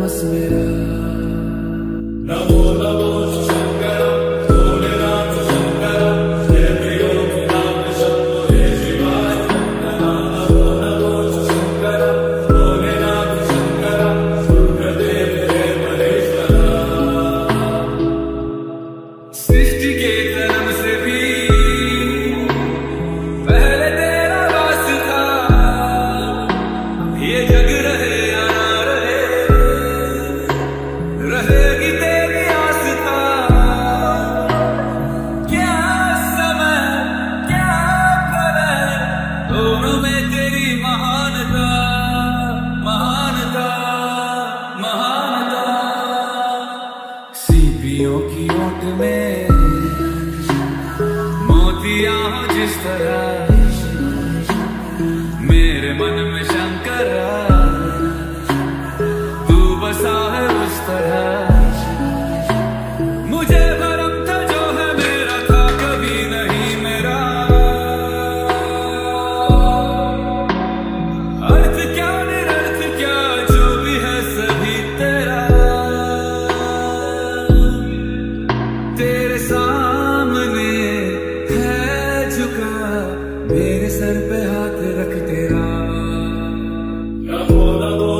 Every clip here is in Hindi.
alma será. दोनों में तेरी महानता महानता महानता। सीपियों की ओट में मोतिया जिस तरह मेरे सर पे हाथ रख तेरा। नमो नमो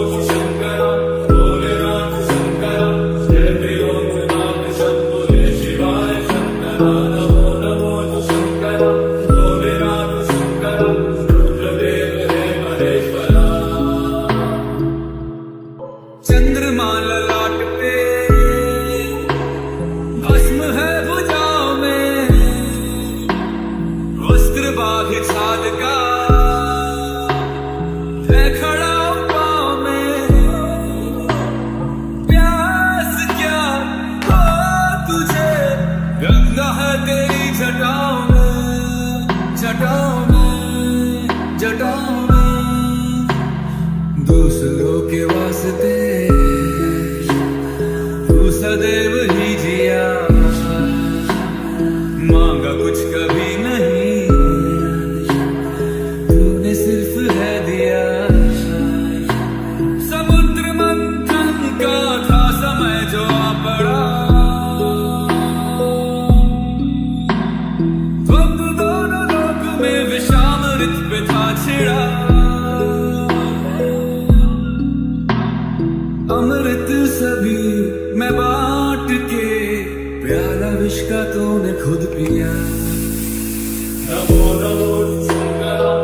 छाद का। खड़ा पाँव में। प्यास क्या? तुझे गंगा में। दूसरों के वास्ते सभी मैं बांट के प्यारा विश्व का तूने खुद पिया। नमो नमो।